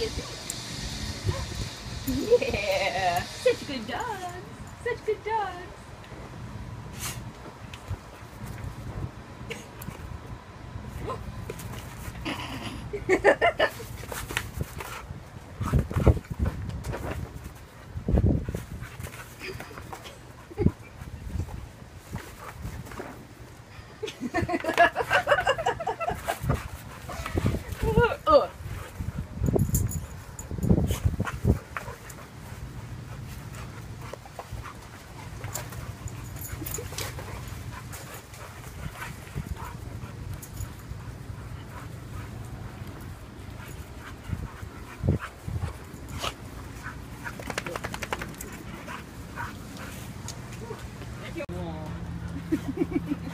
Yeah. Such good dogs. Such good dogs. oh. Ha ha ha.